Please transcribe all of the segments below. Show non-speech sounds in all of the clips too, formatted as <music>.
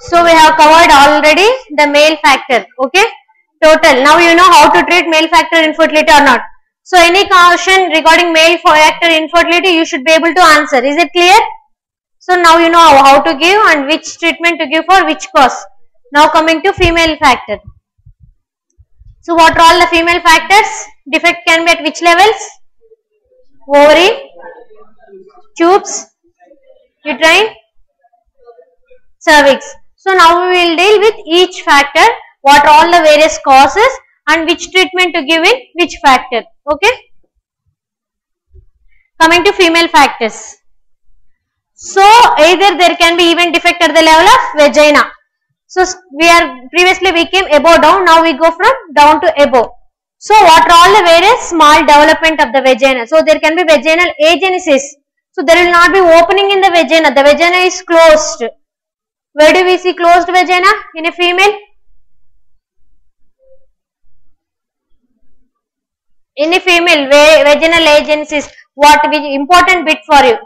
So we have covered already the male factor. Okay. Total. Now you know how to treat male factor infertility or not. So any question regarding male factor infertility you should be able to answer. Is it clear? So now you know how to give and which treatment to give for which cause. Now coming to female factor. So what are all the female factors? Defect can be at which levels? Ovary, tubes, uterine, cervix. So now we will deal with each factor, what are all the various causes and which treatment to give in which factor. Okay. Coming to female factors. So either there can be even defect at the level of vagina. So we are previously we came above down, now we go from down to above. So what are all the various small development of the vagina? So there can be vaginal agenesis. So there will not be opening in the vagina. The vagina is closed. Where do we see closed vagina in a female? In a female, va- vaginal agenesis. What important bit for you?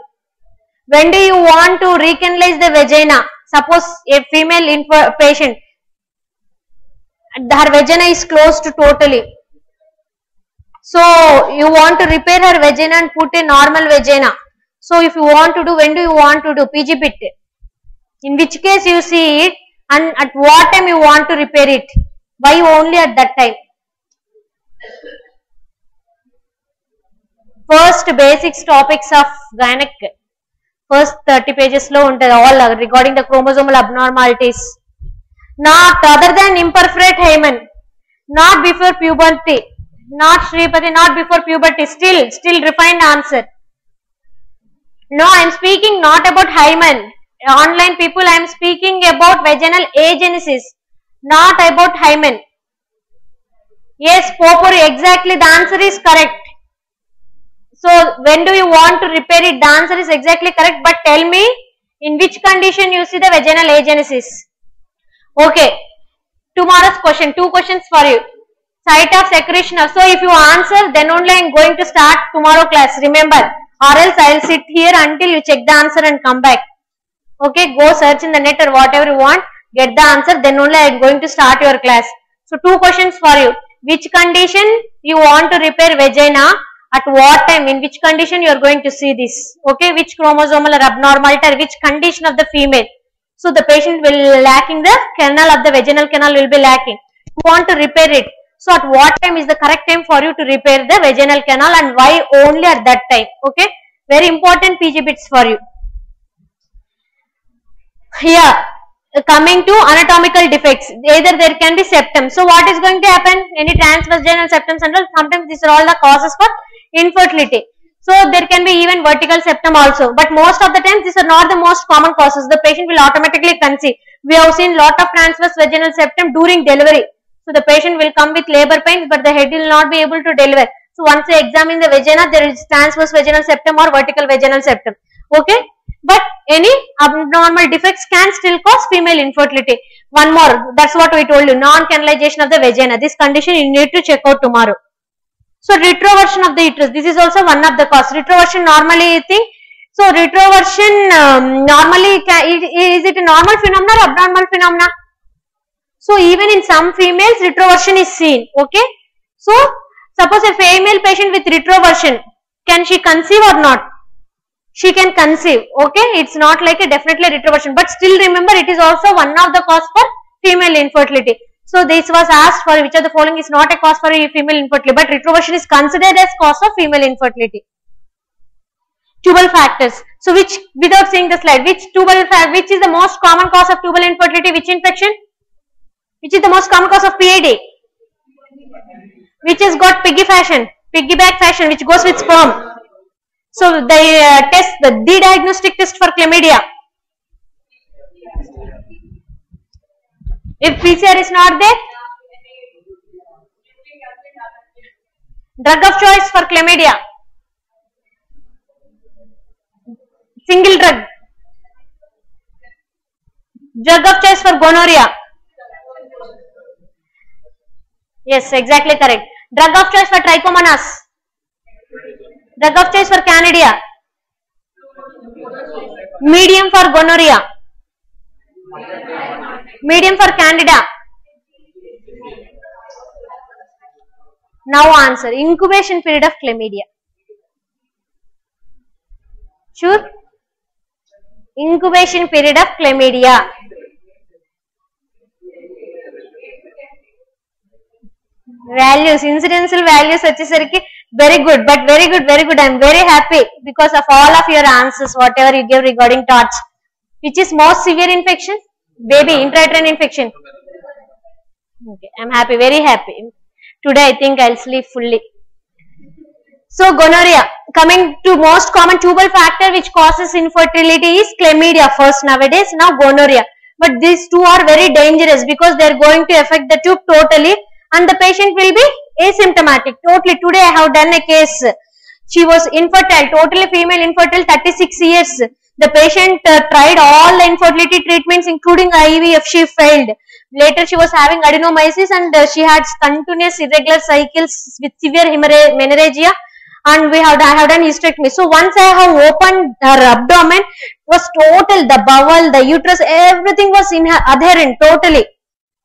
When do you want to recanalize the vagina? Suppose a female uh, patient, her vagina is closed totally. So you want to repair her vagina and put a normal vagina. So if you want to do, when do you want to do PG bit? In which case you see it and at what time you want to repair it? Why only at that time? First basics topics of gynec. First 30 pages low ఉంటుంది all regarding the chromosomal abnormalities. Not other than imperforate hymen. Not before puberty. Not Shripati, not before puberty. Still, still refined answer. No, I am speaking not about hymen. Online people, I am speaking about vaginal agenesis, not about hymen. Yes, Popuri, exactly the answer is correct. So, when do you want to repair it? The answer is exactly correct, but tell me in which condition you see the vaginal agenesis. Okay, tomorrow's question, two questions for you. Site of secretion so if you answer, then only I am going to start tomorrow class, remember, or else I will sit here until you check the answer and come back. Okay, go search in the net or whatever you want, get the answer, then only I am going to start your class. So, two questions for you. Which condition you want to repair vagina? At what time? In which condition you are going to see this? Okay, which chromosomal or abnormality or which condition of the female? So, the patient will lacking the canal of the vaginal canal will be lacking. You want to repair it. So, at what time is the correct time for you to repair the vaginal canal and why only at that time? Okay, very important PG bits for you. Here, coming to anatomical defects, either there can be septum. So, what is going to happen? Any transvaginal septum syndrome, sometimes these are all the causes for infertility. So, there can be even vertical septum also. But most of the times, these are not the most common causes. The patient will automatically conceive. We have seen lot of transverse vaginal septum during delivery. So, the patient will come with labor pains, but the head will not be able to deliver. So, once you examine the vagina, there is transverse vaginal septum or vertical vaginal septum. Okay. But any abnormal defects can still cause female infertility. One more, that's what we told you, non-canalization of the vagina. This condition you need to check out tomorrow. So retroversion of the uterus, this is also one of the cause. Retroversion normally thing. So retroversion um, normally ca- i- is it a normal phenomenon or abnormal phenomenon? So even in some females retroversion is seen. Okay. So suppose a female patient with retroversion, can she conceive or not? She can conceive. Okay. It's not like a definitely retroversion, but still remember it is also one of the cause for female infertility. So this was asked for which of the following is not a cause for female infertility, but retroversion is considered as cause of female infertility. Tubal factors. So which, without seeing the slide, which tubal, which is the most common cause of tubal infertility? Which infection? Which is the most common cause of PID? Which has got piggy fashion, piggyback fashion, which goes with sperm. So the uh, test, the, the diagnostic test for chlamydia. If PCR is not there, drug of choice for chlamydia. Single drug. Drug of choice for gonorrhea. Yes, exactly correct. Drug of choice for trichomonas. Drug of choice for canidia. Medium for gonorrhea. Medium for candida. Now answer. Incubation period of chlamydia. Sure? Incubation period of chlamydia. Values incidental values వచ్చేసరికి Very good, but very good, very good. I am very happy because of all of your answers, whatever you gave regarding torch. Which is most severe infection? Baby, intrauterine infection. Okay, I am happy, very happy. Today I think I will sleep fully. So gonorrhea, coming to most common tubal factor which causes infertility is chlamydia first nowadays, now gonorrhea. But these two are very dangerous because they are going to affect the tube totally and the patient will be asymptomatic totally today i have done a case she was infertile totally female infertile 36 years the patient uh, tried all the infertility treatments including ivf she failed later she was having adenomyosis and uh, she had continuous irregular cycles with severe menorrhagia and we have I have done hysterectomy. So once I have opened her abdomen, was total the bowel, the uterus, everything was in her adherent totally.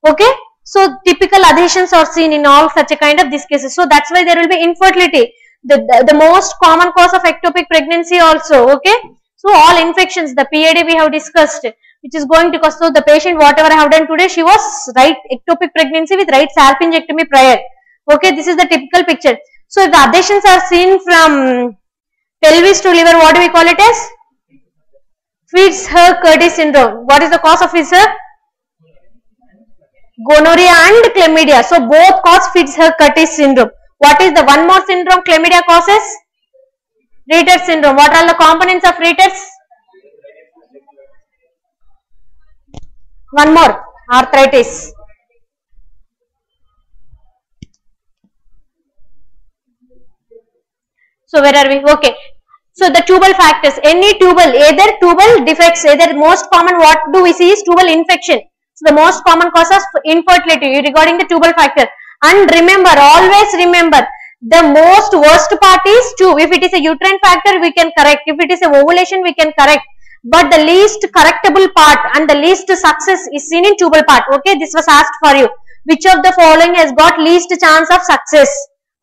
Okay. So typical adhesions are seen in all such a kind of these cases. So that's why there will be infertility. The, the, the most common cause of ectopic pregnancy also. Okay. So all infections, the PAD we have discussed, which is going to cause. So the patient, whatever I have done today, she was right ectopic pregnancy with right salpingectomy prior. Okay, this is the typical picture. So if the adhesions are seen from pelvis to liver, what do we call it as? Fitzhugh-Curtis syndrome. What is the cause of Fitzhugh? Gonorrhea and chlamydia. So both cause Fitzhugh-Curtis syndrome. What is the one more syndrome chlamydia causes? Reiter syndrome. What are the components of Reiter's? One more, arthritis. So where are we? Okay. So the tubal factors, any tubal, either tubal defects, either most common what do we see is tubal infection. So the most common cause of infertility regarding the tubal factor. And remember, always remember, the most worst part is tube. If it is a uterine factor, we can correct. If it is a ovulation, we can correct. But the least correctable part and the least success is seen in tubal part. Okay, this was asked for you. Which of the following has got least chance of success?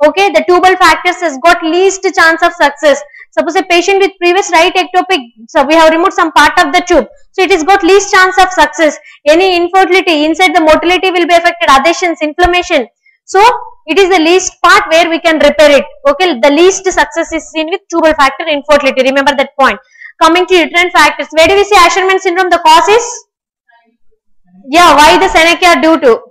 Okay, the tubal factors has got least chance of success. Suppose a patient with previous right ectopic, so we have removed some part of the tube. So it is got least chance of success. Any infertility inside the motility will be affected, adhesions, inflammation. So it is the least part where we can repair it. Okay, the least success is seen with tubal factor infertility. Remember that point. Coming to uterine factors, where do we see Asherman syndrome? The cause is? Yeah, why the Seneca due to?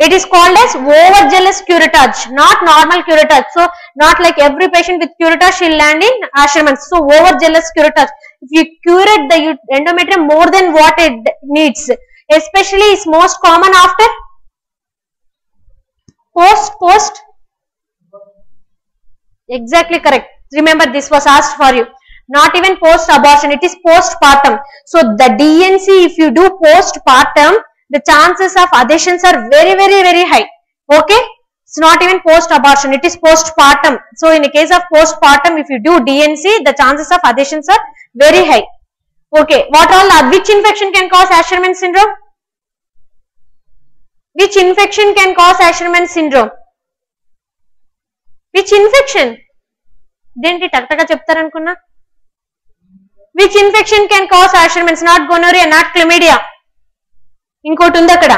It is called as overzealous curettage, not normal curettage. So, not like every patient with curettage will land in Asherman. So, overzealous curettage. If you curate the endometrium more than what it needs, especially is most common after post post exactly correct remember this was asked for you not even post abortion it is postpartum so the dnc if you do postpartum the chances of adhesions are very very very high okay it's not even post abortion it is postpartum so in the case of postpartum if you do dnc the chances of adhesions are very high okay what all which infection can cause asherman syndrome which infection can cause Asherman syndrome? Which infection? దేంటి టక్టగా చెప్తారనుకున్నా which infection can cause Asherman's not gonorrhoea not chlamydia ఇంకోటి ఉంది అక్కడ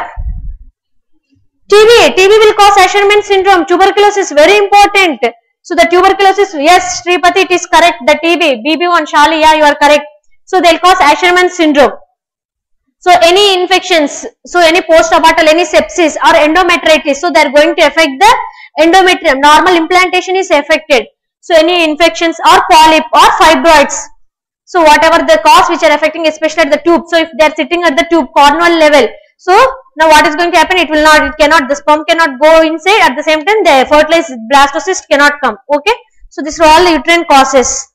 TB TB will cause Asherman's syndrome tuberculosis very important so the tuberculosis yes Sripathi it is correct the TB TB one Shalia you are correct so they cause Asherman's syndrome so any infections so any post abortal any sepsis or endometritis so they are going to affect the endometrium normal implantation is affected so any infections or polyp or fibroids So whatever the cause which are affecting especially at the tube. So if they are sitting at the tube cornual level. So now what is going to happen? It will not, it cannot, the sperm cannot go inside. At the same time the fertilized blastocyst cannot come. Okay. So these are all uterine causes.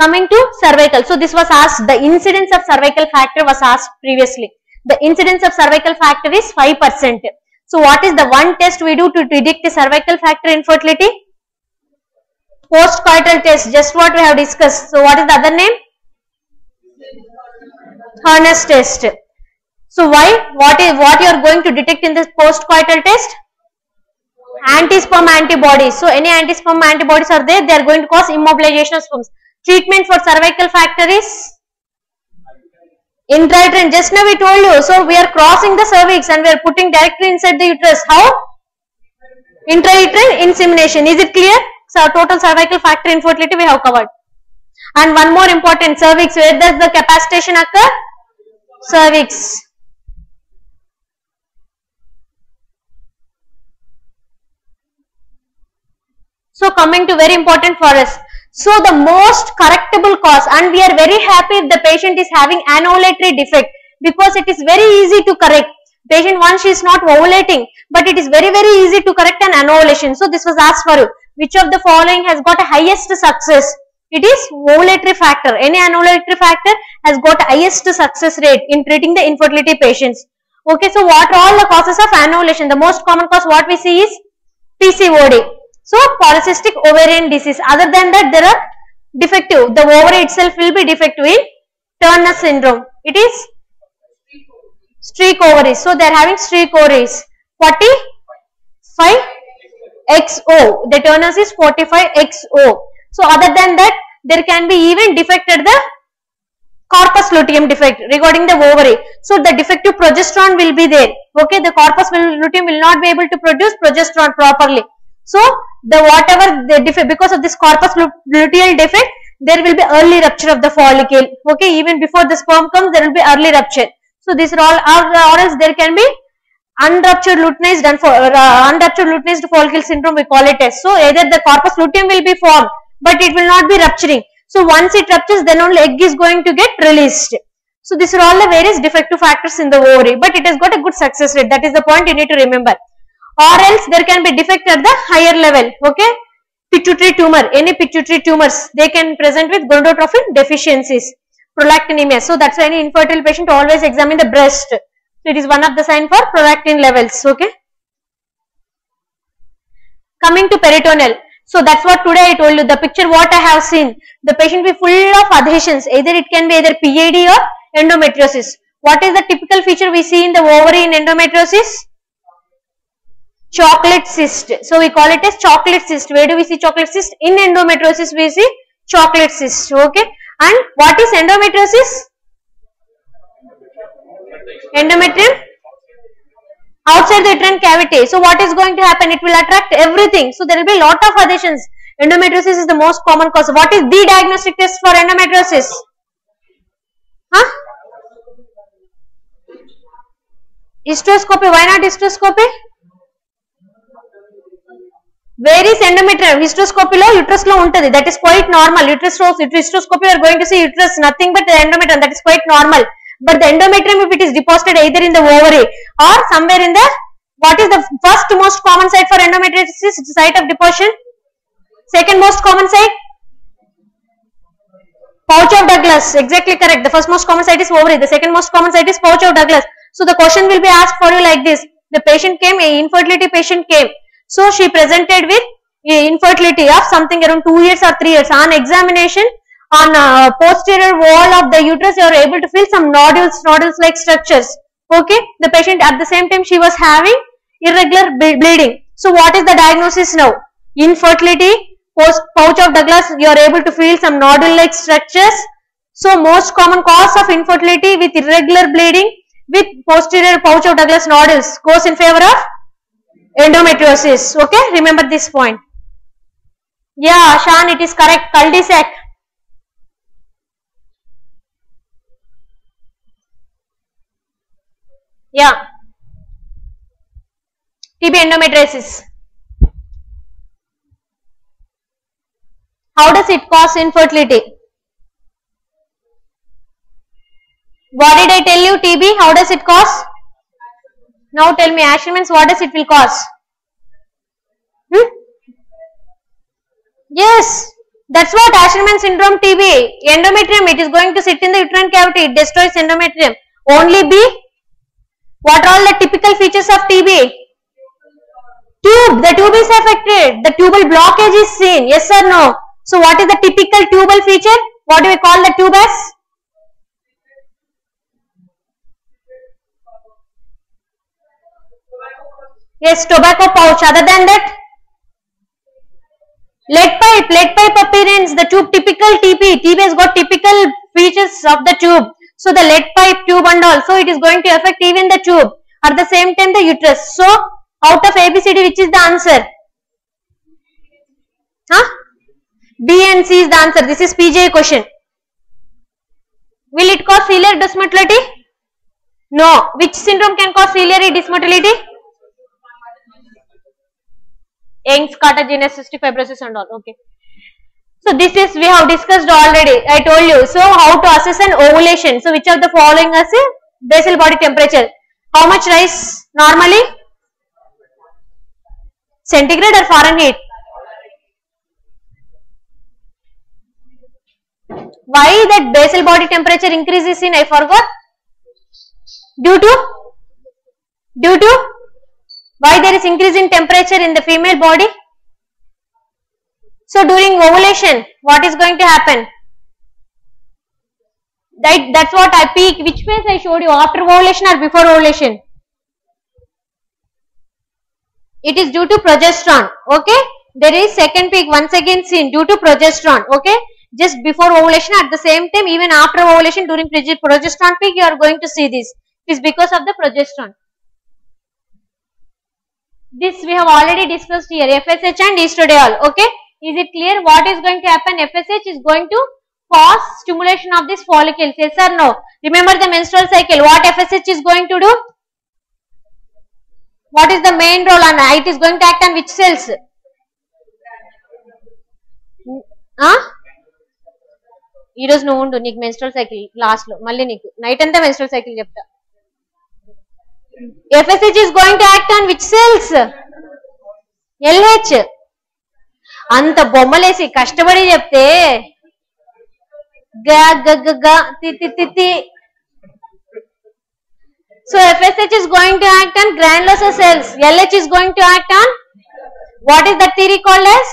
Coming to cervical. So this was asked, the incidence of cervical factor was asked previously. The incidence of cervical factor is 5%. So what is the one test we do to predict the cervical factor infertility? Postcoital test, just what we have discussed. So what is the other name? Huhner test. So why? What is what you are going to detect in this postcoital test? Anti-sperm antibodies. So any anti-sperm antibodies are there, they are going to cause immobilization of sperms. Treatment for cervical factor is intrauterine. Just now we told you. So we are crossing the cervix and we are putting directly inside the uterus. How? Intrauterine insemination. Is it clear? So total cervical factor infertility we have covered. And one more important cervix. Where does the capacitation occur? Cervix. So coming to very important for us. So the most correctable cause and we are very happy if the patient is having anovulatory defect because it is very easy to correct. Patient one she is not ovulating but it is very very easy to correct an anovulation. So this was asked for you. Which of the following has got highest success? It is ovulatory factor. Any anovulatory factor has got highest success rate in treating the infertility patients. Okay, so what are all the causes of anovulation? The most common cause what we see is PCOD. So polycystic ovarian disease. Other than that, there are defective. The ovary itself will be defective in Turner syndrome. It is streak ovaries. So they are having streak ovaries. 45 XO. The Turner's is 45 XO. So other than that, there can be even defect at the corpus luteum defect regarding the ovary. So the defective progesterone will be there. Okay, the corpus luteum will not be able to produce progesterone properly. So the whatever the defect because of this corpus luteal defect, there will be early rupture of the follicle. Okay, even before the sperm comes, there will be early rupture. So these are all, or else there can be unruptured luteinized and for, uh, unruptured luteinized follicle syndrome we call it as. So either the corpus luteum will be formed, but it will not be rupturing. So once it ruptures, then only egg is going to get released. So these are all the various defective factors in the ovary, but it has got a good success rate. That is the point you need to remember or else there can be defect at the higher level okay pituitary tumor any pituitary tumors they can present with gonadotropin deficiencies prolactinemia so that's why any infertile patient always examine the breast so it is one of the sign for prolactin levels okay coming to peritoneal so that's what today i told you the picture what i have seen the patient be full of adhesions either it can be either pad or endometriosis what is the typical feature we see in the ovary in endometriosis chocolate cyst. So we call it as chocolate cyst. Where do we see chocolate cyst? In endometriosis we see chocolate cyst. Okay. And what is endometriosis? endometrium outside the uterine cavity. So what is going to happen? It will attract everything. So there will be a lot of adhesions. Endometriosis is the most common cause. What is the diagnostic test for endometriosis? Huh? Hysteroscopy. Why not hysteroscopy? Where is endometrium? Hysteroscopy lo uterus lo untadi. That is quite normal. Uterus shows hysteroscopy. You are going to see uterus nothing but the endometrium. That is quite normal. But the endometrium, if it is deposited either in the ovary or somewhere in the, what is the first most common site for endometriosis? Site of deposition. Second most common site? Pouch of Douglas. Exactly correct. The first most common site is ovary. The second most common site is pouch of Douglas. So the question will be asked for you like this. The patient came, a infertility patient came. So she presented with infertility of something around 2 years or 3 years. On examination, on uh, posterior wall of the uterus, you are able to feel some nodules, nodules like structures. Okay, the patient at the same time she was having irregular bleeding. So what is the diagnosis now? Infertility, post pouch of Douglas, you are able to feel some nodule like structures. So most common cause of infertility with irregular bleeding with posterior pouch of Douglas nodules goes in favor of endometriosis. Okay, remember this point. Yeah, Shan, it is correct. Cul-de-sac. Yeah. TB endometriosis. How does it cause infertility? What did I tell you TB? How does it cause? Now tell me Asherman's what does it will cause? Hmm? Yes, that's what Asherman syndrome TB. Endometrium, it is going to sit in the uterine cavity, it destroys endometrium. Only B. What are all the typical features of TB? Tube. The tube is affected. The tubal blockage is seen. Yes or no? So what is the typical tubal feature? What do we call the tube as? Yes, tobacco pouch. Other than that, lead pipe. Lead pipe appearance. The tube typical TB. TB has got typical features of the tube. So the lead pipe tube and all. So it is going to affect even the tube. At the same time the uterus. So out of ABCD which is the answer? Huh? B and C is the answer. This is PJ question. Will it cause ciliary dysmotility? No. Which syndrome can cause ciliary dysmotility? Young's Kartagener's cystic fibrosis and all. Okay. So this is we have discussed already. I told you. So how to assess an ovulation? So which of the following is a basal body temperature? How much rise normally? Centigrade or Fahrenheit? Why that basal body temperature increases in? I forgot. Due to? Due to? Why there is increase in temperature in the female body? So during ovulation, what is going to happen? That, that's what I peak. Which phase I showed you? After ovulation or before ovulation? It is due to progesterone. Okay. There is second peak once again seen due to progesterone. Okay. Just before ovulation at the same time even after ovulation during progesterone peak you are going to see this. It is because of the progesterone. This we have already discussed here FSH and estradiol. Okay. Is it clear what is going to happen? FSH is going to cause stimulation of this follicles. Yes or no? Remember the menstrual cycle. What FSH is going to do? What is the main role on it is going to act on which cells? ఈ రోజు నువ్వు ఉండు నీకు menstrual cycle లాస్ట్లో మళ్ళీ నీకు night అంతా menstrual cycle చెప్తా FSH is going to act on which cells LH అంత బొమ్మలేసి కష్టపడి చెప్తే గ గ So FSH is going to act on granulosa cells. LH is going to act on what is that theory called as?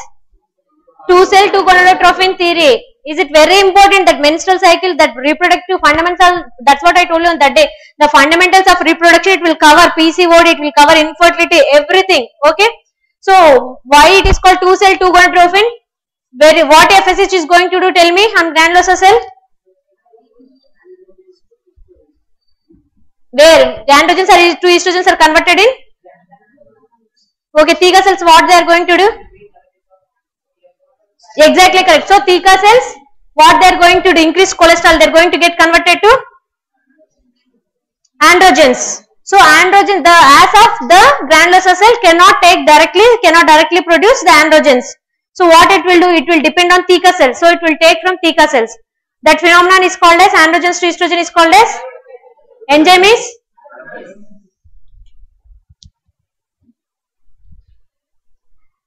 Two cell two gonadotrophin theory. Is it very important that menstrual cycle, that reproductive fundamental, that's what I told you on that day. The fundamentals of reproduction, it will cover PCOD, it will cover infertility, everything. Okay. So why it is called two cell two gonadotrophin? Very, what FSH is going to do? Tell me on granulosa cell. where androgens are to estrogens are converted in okay theca cells what they are going to do exactly correct so theca cells what they are going to do increase cholesterol they are going to get converted to androgens so androgen the as of the granulosa cell cannot take directly cannot directly produce the androgens so what it will do it will depend on theca cells so it will take from theca cells that phenomenon is called as androgens to estrogen is called as enzyme is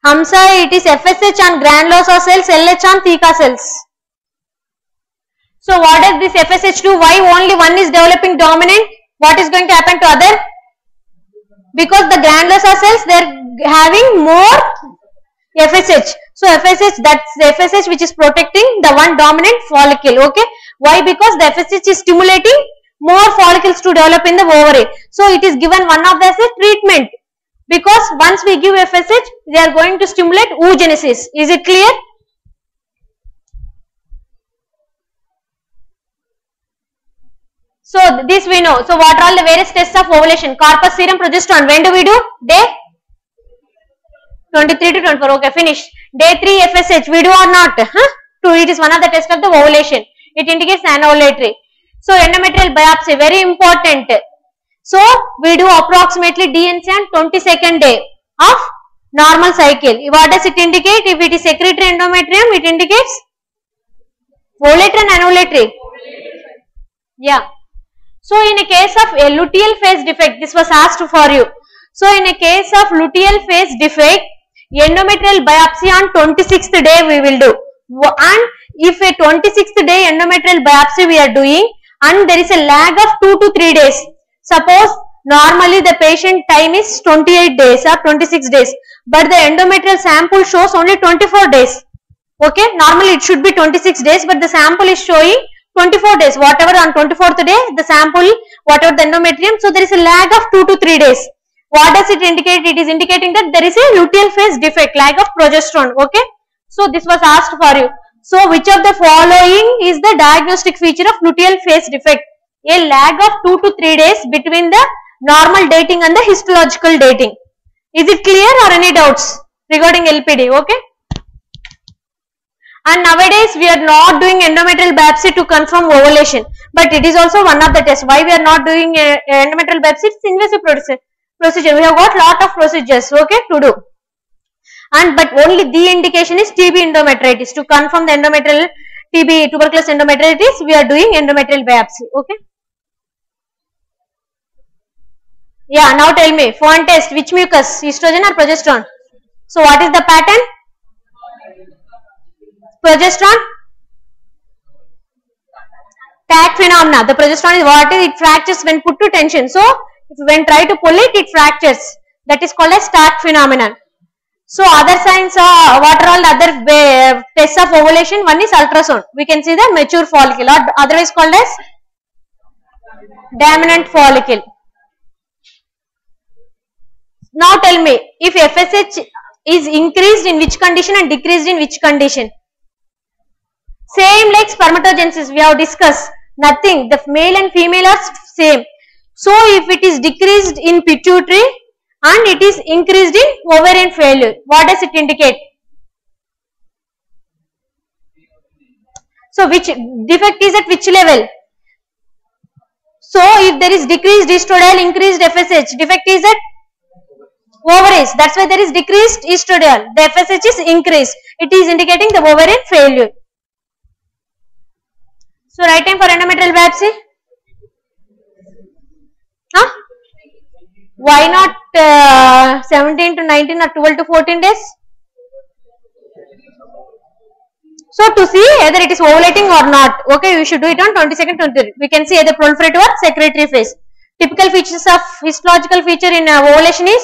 Hamsa, it is FSH on granulosa cells, LH on theca cells. So what does this FSH do? Why only one is developing dominant? What is going to happen to other? Because the granulosa cells, they are having more FSH. So FSH, that's the FSH which is protecting the one dominant follicle. Okay. Why? Because the FSH is stimulating more follicles to develop in the ovary. So it is given one of the treatment because once we give FSH, they are going to stimulate oogenesis. Is it clear? So this we know. So what are all the various tests of ovulation? Corpus serum progesterone. When do we do? Day 23 to 24. Okay, finish. Day 3 FSH. We do or not? Huh? Two. It is one of the tests of the ovulation. It indicates anovulatory. So endometrial biopsy very important. So we do approximately DNC on 22nd day of normal cycle. What does it indicate? If it is secretory endometrium, it indicates ovulatory and anovulatory. Yeah. So in a case of a luteal phase defect, this was asked for you. So in a case of luteal phase defect, endometrial biopsy on 26th day we will do. And if a 26th day endometrial biopsy we are doing and there is a lag of 2 to 3 days. Suppose normally the patient time is 28 days or 26 days but the endometrial sample shows only 24 days. Okay, normally it should be 26 days but the sample is showing 24 days. Whatever on 24th day the sample, whatever the endometrium, so there is a lag of 2 to 3 days. What does it indicate? It is indicating that there is a luteal phase defect, lag of progesterone. Okay. So this was asked for you. So which of the following is the diagnostic feature of luteal phase defect? A lag of 2 to 3 days between the normal dating and the histological dating. Is it clear or any doubts regarding LPD? Okay. And nowadays we are not doing endometrial biopsy to confirm ovulation. But it is also one of the tests. Why we are not doing uh, endometrial biopsy? It's invasive procedure. procedure. We have got lot of procedures okay to do. And but only the indication is TB endometritis. To confirm the endometrial TB tuberculosis endometritis, we are doing endometrial biopsy. Okay. Yeah, now tell me, Font test, which mucus, estrogen or progesterone? So what is the pattern? Progesterone? Tack phenomena. The progesterone is what it fractures when put to tension. So when try to pull it, it fractures. That is called as tack phenomenon. So other signs are what are all the other uh, tests of ovulation? One is ultrasound. We can see the mature follicle or otherwise called as dominant follicle. Now tell me, if FSH is increased in which condition and decreased in which condition? Same like spermatogenesis we have discussed. Nothing. The male and female are same. So if it is decreased in pituitary and it is increased in ovarian failure, what does it indicate? So which defect is at which level? So if there is decreased estradiol, increased FSH, defect is at ovaries. That's why there is decreased estradiol. The FSH is increased. It is indicating the ovarian failure. So right time for endometrial biopsy? Huh? Why not uh, 17 to 19 or 12 to 14 days? So to see whether it is ovulating or not, okay, we should do it on 22nd, 23rd. We can see either proliferative or secretory phase. Typical features of histological feature in uh, ovulation is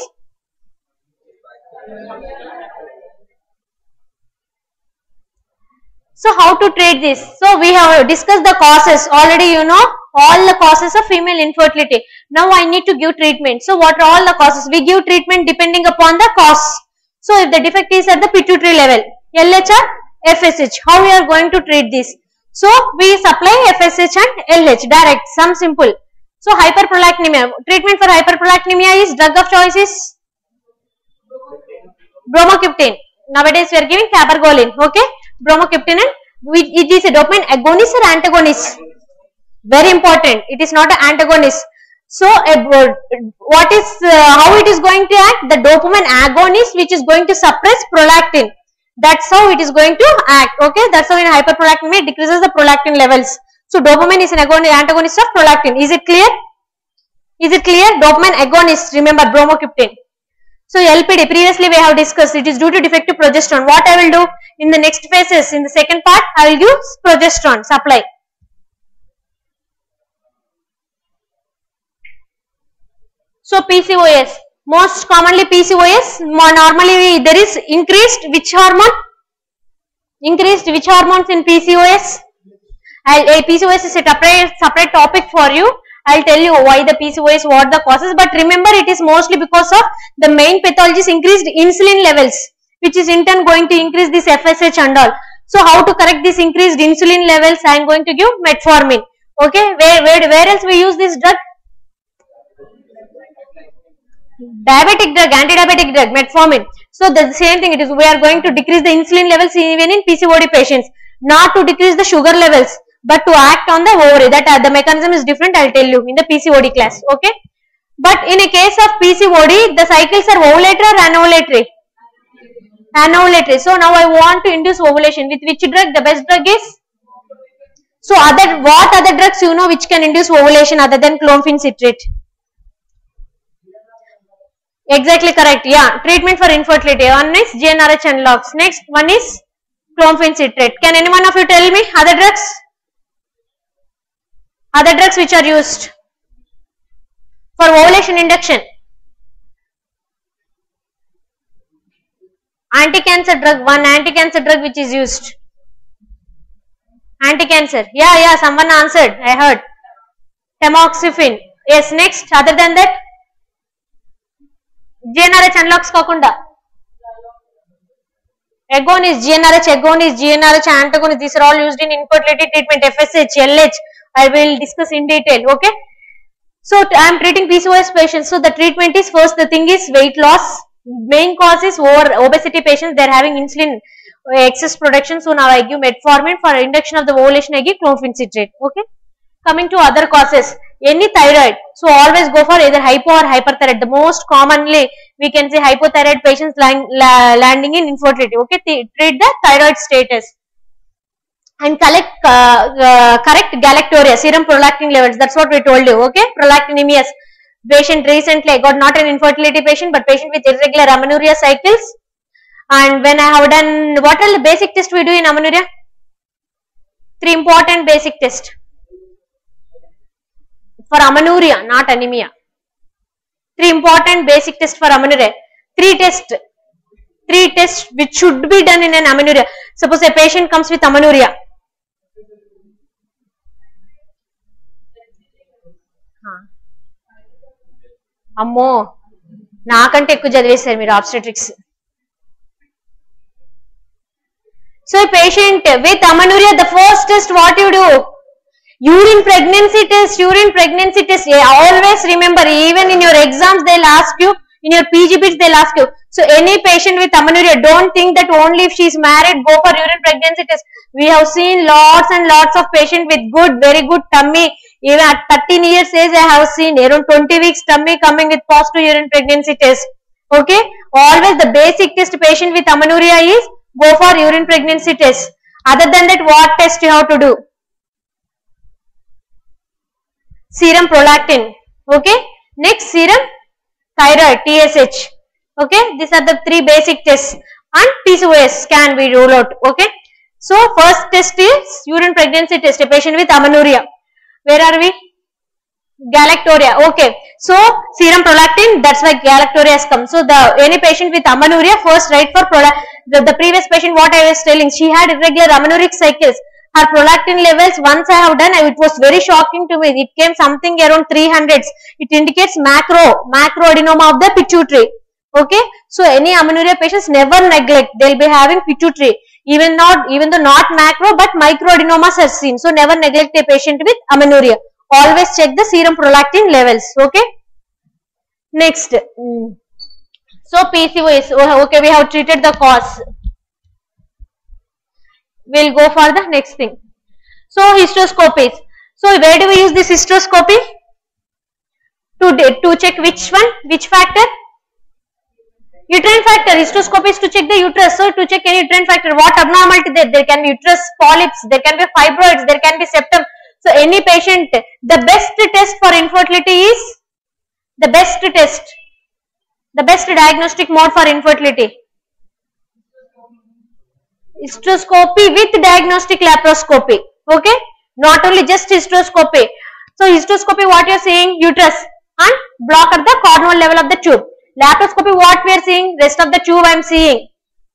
So how to treat this? So we have discussed the causes already you know all the causes of female infertility. Now I need to give treatment. So what are all the causes? We give treatment depending upon the cause. So if the defect is at the pituitary level, LH FSH, how we are going to treat this? So we supply FSH and LH direct, some simple. So hyperprolactinemia, treatment for hyperprolactinemia is drug of choice is bromocriptine. Nowadays we are giving cabergoline, okay? Bromocriptine and we- it is a dopamine agonist or antagonist? Very important. It is not an antagonist. So a, what is uh, how it is going to act? The dopamine agonist which is going to suppress prolactin. That's how it is going to act. Okay, that's how in hyperprolactinemia it decreases the prolactin levels. So dopamine is an agon- antagonist of prolactin. Is it clear? Is it clear? Dopamine agonist. Remember bromocriptine. So LPD previously we have discussed it is due to defective progesterone. What I will do in the next phases in the second part I will give progesterone supply. So PCOS most commonly PCOS normally there is increased which hormone? Increased which hormones in PCOS? I'll, a eh, PCOS is a separate, separate topic for you. I'll tell you why the PCOS, what the causes. But remember, it is mostly because of the main pathology is increased insulin levels, which is in turn going to increase this FSH and all. So, how to correct this increased insulin levels? I am going to give metformin. Okay, where, where, where else we use this drug? Diabetic drug, anti-diabetic drug, metformin. So, the same thing it is, we are going to decrease the insulin levels even in PCOD patients. Not to decrease the sugar levels, but to act on the ovary. That uh, the mechanism is different, I'll tell you in the PCOD class. Okay. But in a case of PCOD, the cycles are ovulatory or anovulatory? Anovulatory. So, now I want to induce ovulation. With which drug? The best drug is? So, other what other drugs you know which can induce ovulation other than clomiphene citrate? Exactly correct. Yeah. Treatment for infertility. One is GnRH analogs. Next one is clomiphene citrate. Can anyone of you tell me other drugs? Other drugs which are used for ovulation induction. Anti-cancer drug. One anti-cancer drug which is used. Anti-cancer. Yeah, yeah. Someone answered. I heard. Tamoxifen. Yes. Next. Other than that. GnRH analogues కాకుండా agonist GnRH is GnRH antagonist these are all used in infertility treatment FSH LH I will discuss in detail okay? So I am treating PCOS patients. So the treatment is first the thing is weight loss. Main cause is over obesity patients they are having insulin uh, excess production. So now I give metformin for induction of the ovulation. I give citrate okay? Coming to other causes any thyroid. So always go for either hypo or hyperthyroid. The most commonly we can say hypothyroid patients landing in infertility okay? Treat the thyroid status and collect uh, uh, correct galactorrhea serum prolactin levels. That's what we told you okay? Prolactinemias. Patient recently got not an infertility patient but patient with irregular amenorrhea cycles. And when I have done what are the basic tests we do in amenorrhea? Three important basic tests for amenorrhea not anemia. Three important basic tests for amenorrhea. Three tests three tests which should be done in an amenorrhea. Suppose a patient comes with amenorrhea అమ్మో నాకంటే ఎక్కువ చదివేశారు మీరు obstetrics so patient with amenorrhoea the first test what you do urine pregnancy test urine pregnancy test Yeah, always remember even in your exams they'll ask you in your pg bits they'll ask you so any patient with amenorrhea don't think that only if she is married go for urine pregnancy test we have seen lots and lots of patient with good very good tummy even at 13 years age i have seen around 20 weeks tummy coming with positive urine pregnancy test. Okay? Always the basic test patient with amenorrhea is go for urine pregnancy test. Other than that what test you have to do? Serum prolactin. Okay? Next serum thyroid tsh okay? These are the three basic tests. And pcos scan we rule out. Okay? So first test is urine pregnancy test a patient with amenorrhea where are we? Galactorrhea. Okay. So serum prolactin that's why galactorrhea has come. So the any patient with amenorrhea first right for the, the previous patient what i was telling she had irregular amenorrheic cycles. Her prolactin levels once i have done it was very shocking to me. It came something around 300s it indicates macro macroadenoma of the pituitary. Okay? So any amenorrhea patients never neglect. They'll be having pituitary even not even though not macro but microadenomas are seen. So never neglect a patient with amenorrhea. Always check the serum prolactin levels okay? Next. Mm. so pcos okay we have treated the cause. We'll go for the next thing. So hysteroscopies so where do we use this hysteroscopy? To to check which one which factor uterine factor hysteroscopy is to check the uterus so to check any uterine factor what abnormality there there can be uterus polyps there can be fibroids there can be septum. So any patient the best test for infertility is the best test the best diagnostic mode for infertility. Hysteroscopy with diagnostic laparoscopy okay? Not only just hysteroscopy. So hysteroscopy what you are seeing uterus and block at the cornual level of the tube laparoscopy what we are seeing? Rest of the tube i am seeing.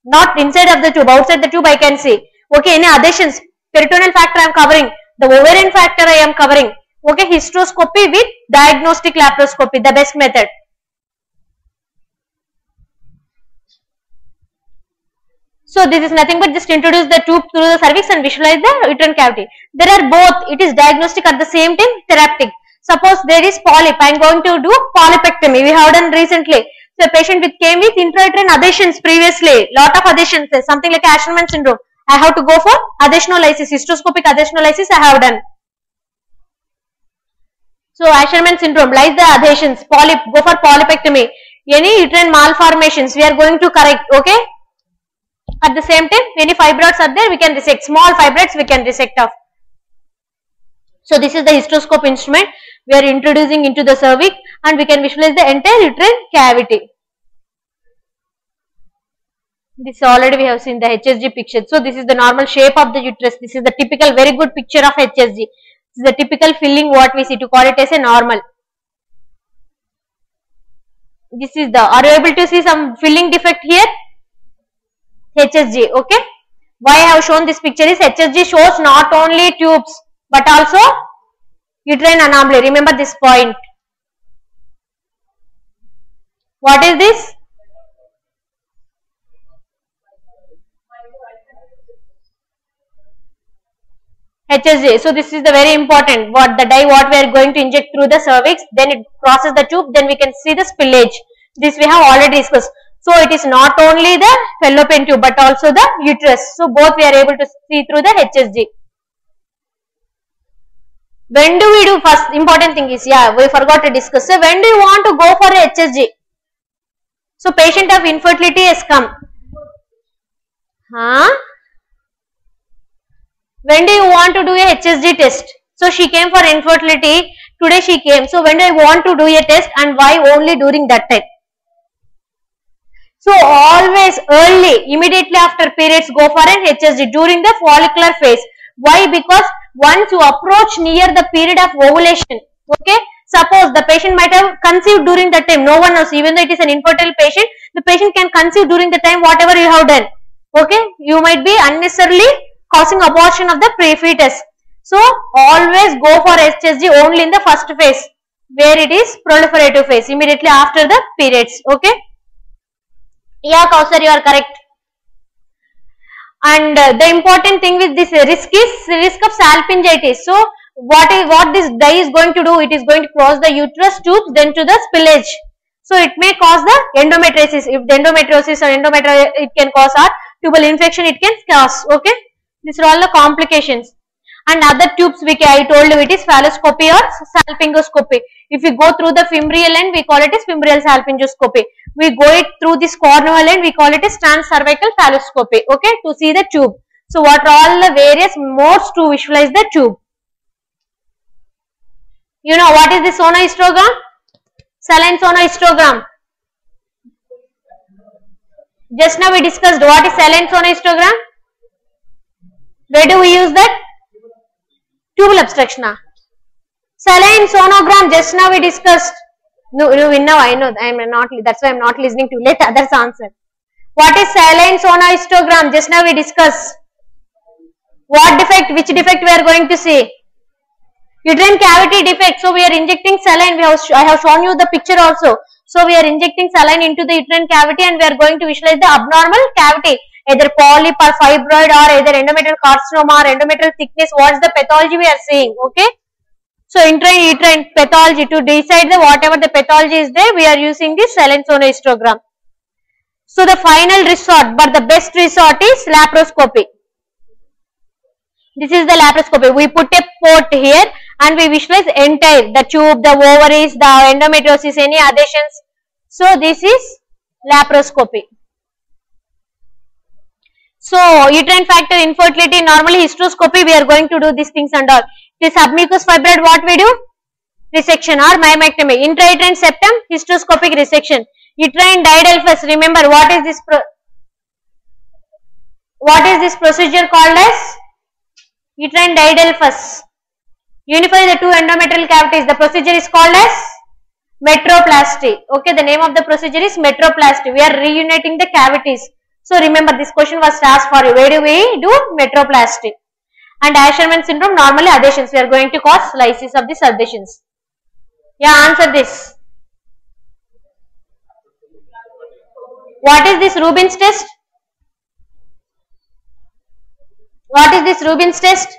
Not inside of the tube outside the tube i can see. Okay any adhesions peritoneal factor i am covering. The ovarian factor i am covering. Okay hysteroscopy with diagnostic laparoscopy the best method. So this is nothing but just introduce the tube through the cervix and visualize the uterine cavity. There are both. It is diagnostic at the same time therapeutic. Suppose there is polyp. I am going to do polypectomy. We have done recently. So a patient with came with intrauterine adhesions previously. Lot of adhesions. Something like Asherman syndrome. I have to go for adhesionolysis. Hysteroscopic adhesionolysis I have done. So Asherman syndrome lies the adhesions. Polyp. Go for polypectomy. Any uterine malformations we are going to correct. Okay. At the same time, any fibroids are there, we can resect. Small fibroids, we can resect off. So this is the hysteroscope instrument we are introducing into the cervix and we can visualize the entire uterine cavity. This already we have seen the HSG picture. So this is the normal shape of the uterus. This is the typical very good picture of HSG. This is the typical filling what we see to call it as a normal. This is the, are you able to see some filling defect here? HSG, okay. Why I have shown this picture is HSG shows not only tubes but also uterine anomaly. Remember this point. What is this? HSG. So this is the very important what the dye what we are going to inject through the cervix then it crosses the tube then we can see the spillage. This we have already discussed. So it is not only the fallopian tube but also the uterus. So both we are able to see through the HSG. When do we do first important thing is yeah we forgot to discuss. So when do you want to go for a HSG? So patient of infertility has come. Huh? When do you want to do a HSG test? So she came for infertility. Today she came. So when do I want to do a test and why only during that time? So always early, immediately after periods go for an HSG during the follicular phase. Why? Because once you approach near the period of ovulation, okay, suppose the patient might have conceived during that time, no one knows, even though it is an infertile patient, the patient can conceive during the time whatever you have done, okay, you might be unnecessarily causing abortion of the pre-fetus. So, always go for HSG only in the first phase, where it is proliferative phase, immediately after the periods, okay. Yeah, Kausar, you are correct and uh, the important thing with this risk is risk of salpingitis. So what is what this dye is going to do? It is going to cross the uterus tubes then to the spillage. So it may cause the endometritis. If the endometritis or endometrial it can cause or tubal infection it can cause okay? These are all the complications. And other tubes we can, I told you it is phalloscopy or salpingoscopy. If we go through the fimbrial end, we call it as fimbrial salpingoscopy. We go it through this cornual end, we call it a as transcervical phalloscopy. Okay, to see the tube. So, what are all the various modes to visualize the tube? You know what is the sonohysterogram? Saline sonohysterogram. Just now we discussed what is saline sonohysterogram. Where do we use that? Tubal obstruction. Saline sonogram just now we discussed. No, no, now I know. I am not. That's why I am not listening to. Let others answer. What is saline sonohysterogram? Just now we discussed. What defect? Which defect we are going to see? Uterine cavity defect. So we are injecting saline. We have. I have shown you the picture also. So we are injecting saline into the uterine cavity and we are going to visualize the abnormal cavity either polyp or fibroid or either endometrial carcinoma or endometrial thickness. What is the pathology we are seeing? Okay. So intrauterine pathology to decide the whatever the pathology is there, we are using the saline sonohysterogram. So the final resort, but the best resort is laparoscopy. This is the laparoscopy. We put a port here and we visualize entire the tube, the ovaries, the endometriosis, any adhesions. So this is laparoscopy. So uterine factor infertility normally hysteroscopy we are going to do these things and all. The submucous fibroid what we do? Resection or myomectomy. Intrauterine septum hysteroscopic resection. Uterine didelphys remember what is this what is this procedure called as? Uterine didelphys. Unify the two endometrial cavities. The procedure is called as metroplasty. Okay, the name of the procedure is metroplasty. We are reuniting the cavities. So remember this question was asked for you. Where do we do metroplasty? And Asherman syndrome normally adhesions. We are going to cause lysis of these adhesions. Yeah, answer this. What is this Rubin's test? What is this Rubin's test?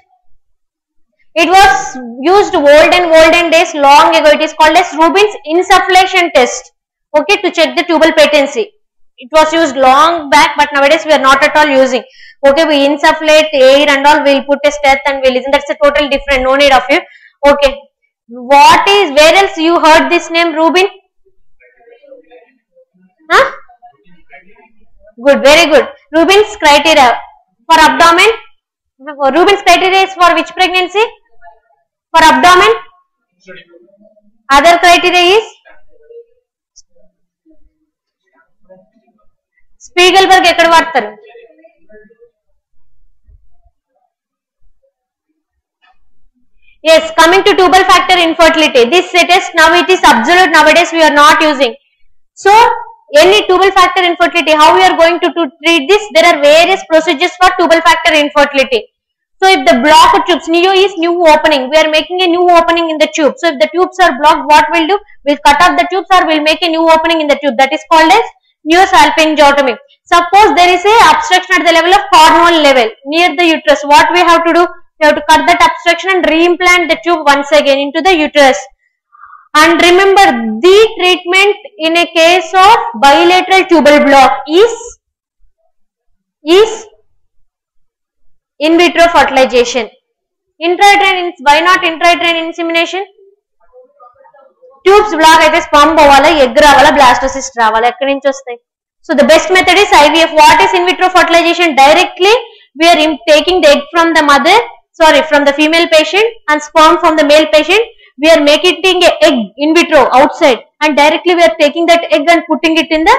It was used olden olden days long ago. It is called as Rubin's insufflation test. Okay, to check the tubal patency. It was used long back, but nowadays we are not at all using. Okay, we insufflate air and all. We'll put a stat and we'll listen. That's a total different. No need of you. Okay. What is? Where else you heard this name, Rubin? Huh? Good, very good. Rubin's criteria for abdomen. Rubin's criteria is for which pregnancy? For abdomen. Other criteria is Spiegelberg ఎక్కడ వాడతారు Yes, coming to tubal factor infertility. This test now it is absolute nowadays we are not using. So, any tubal factor infertility, how we are going to, to treat this? There are various procedures for tubal factor infertility. So if the blocked tubes, neo is new opening. We are making a new opening in the tube. So if the tubes are blocked, what we'll do? We'll cut off the tubes or we'll make a new opening in the tube. That is called as neosalpingostomy. Suppose there is a obstruction at the level of hormone level near the uterus. What we have to do? You have to cut that obstruction and reimplant the tube once again into the uterus. And remember, the treatment in a case of bilateral tubal block is is in vitro fertilization. Intrauterine, why not intrauterine insemination? Tubes block అయితే sperm పోవాలా egg రావాలా blastocyst రావాలా ఎక్కడి నుంచి వస్తాయి so the best method is IVF what is in vitro fertilisation directly we're taking the egg from the mother sorry from the female patient and sperm from the male patient we are making a egg in vitro outside and directly we are taking that egg and putting it in the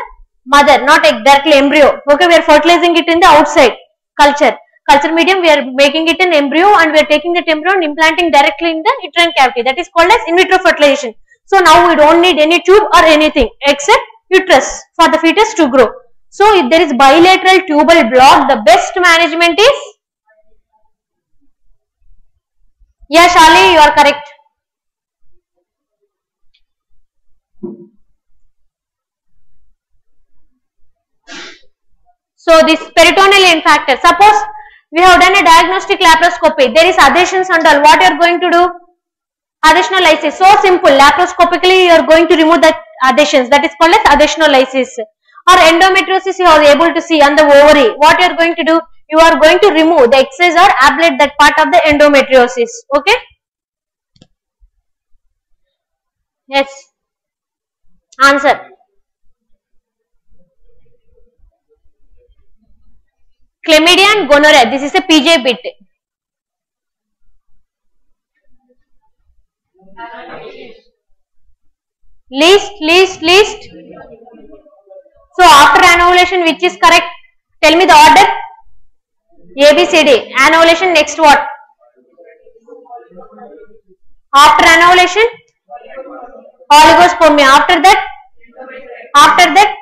mother not egg directly embryo. Okay we are fertilizing it in the outside culture. Culture medium we are making it an embryo and we are taking that embryo and implanting directly in the uterine cavity. That is called as in vitro fertilization. So now we don't need any tube or anything except uterus for the fetus to grow. So if there is bilateral tubal block the best management is yeah shali you are correct So this peritoneal factor. Suppose we have done a diagnostic laparoscopy. There is adhesions and all. What you are going to do? Adhesionolysis. So simple. Laparoscopically you are going to remove the adhesions. That is called as adhesionolysis. Or endometriosis you are able to see on the ovary. What you are going to do? You are going to remove the excess or ablate that part of the endometriosis. Okay? Yes. Answer. chlamydia and gonorrhea. This is a PG bit. Least, least, least. So after annulation, which is correct? Tell me the order. A, B, C, D. Annulation, next what? After annulation? Oligospermia. After that? After that?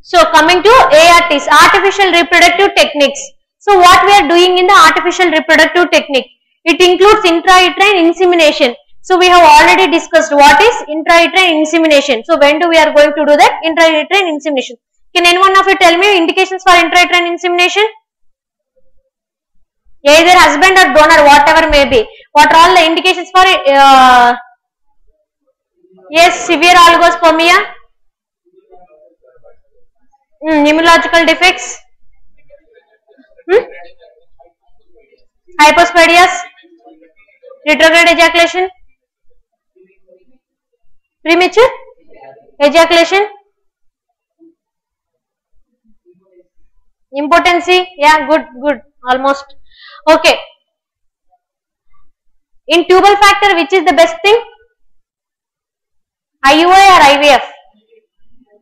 So coming to ARTs, artificial reproductive techniques. So what we are doing in the artificial reproductive technique? It includes intrauterine insemination. So we have already discussed what is intrauterine insemination. So when do we are going to do that? Intrauterine insemination. Can anyone of you tell me indications for intrauterine insemination? Either husband or donor, whatever may be. What are all the indications for uh, yes, severe oligospermia? Hmm, immunological defects. Hmm? Hypospadias. Retrograde ejaculation. Premature ejaculation. Impotency. Yeah, good, good. Almost. Okay. In tubal factor, which is the best thing? IUI or IVF?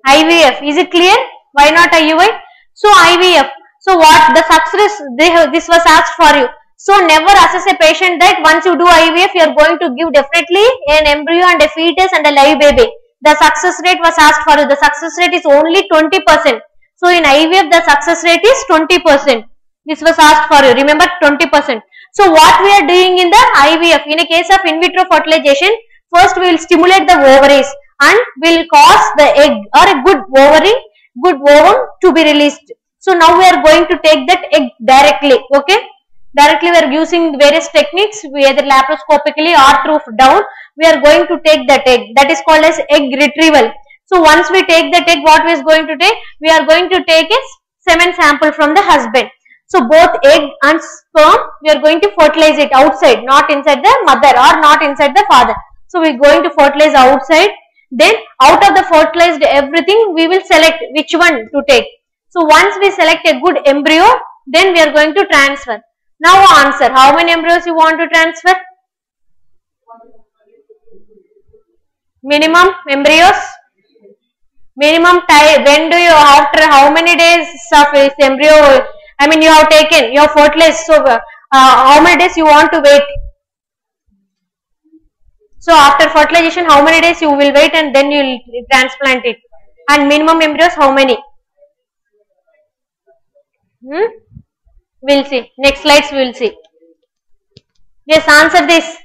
IVF. Is it clear? Why not IUI? So IVF. So what the success they this was asked for you. So never assess a patient that once you do IVF you are going to give definitely an embryo and a fetus and a live baby. The success rate was asked for you. The success rate is only 20%. So in IVF the success rate is 20%. This was asked for you. Remember 20%. So what we are doing in the IVF in a case of in vitro fertilization first we will stimulate the ovaries and will cause the egg or a good ovary good ovum to be released. So now we are going to take that egg directly, okay? Directly we are using various techniques, either laparoscopically or through down, we are going to take that egg. That is called as egg retrieval. So once we take the egg, what we is going to take? We are going to take a semen sample from the husband. So both egg and sperm, we are going to fertilize it outside, not inside the mother or not inside the father. So we are going to fertilize outside then out of the fertilized everything we will select which one to take. So once we select a good embryo then we are going to transfer. Now answer how many embryos you want to transfer? Minimum embryos? Minimum time when do you after how many days of this embryo I mean you have taken you have fertilized so uh, how many days you want to wait? So after fertilization, how many days you will wait and then you will transplant it? And minimum embryos, how many? Hmm? We'll see. Next slides we'll see. Yes, answer this.